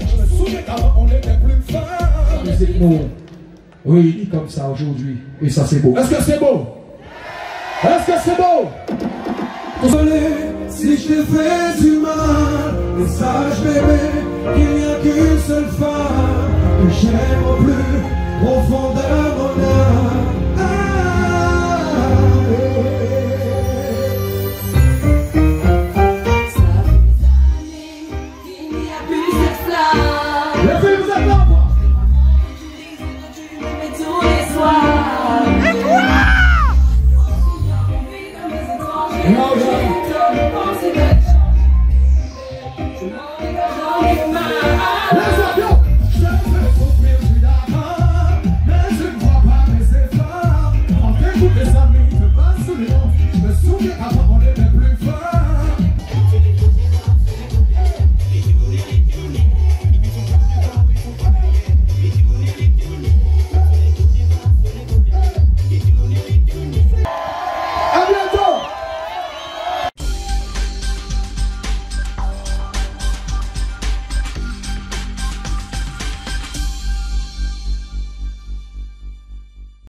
Je me souviens on était plus musique nous comme ça aujourd'hui. Et ça, c'est beau. Est-ce que c'est beau? Est-ce que c'est beau? Désolé si je t'ai fait du mal, mais sache bébé qu'il n'y a qu'une seule femme que j'aime au plus profond